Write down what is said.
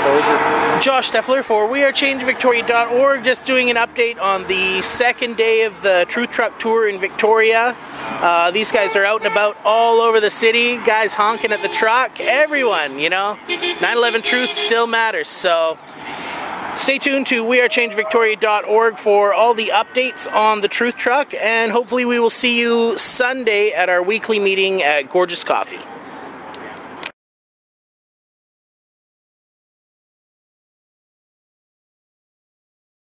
exposure. Josh Steffler for WeAreChangeVictoria.org, just doing an update on the second day of the Truth Truck Tour in Victoria. Uh, these guys are out and about all over the city, guys honking at the truck, everyone, you know. 9-11 Truth still matters, so stay tuned to wearechange.victoria.org for all the updates on the Truth Truck, and hopefully we will see you Sunday at our weekly meeting at Gorgeous Coffee.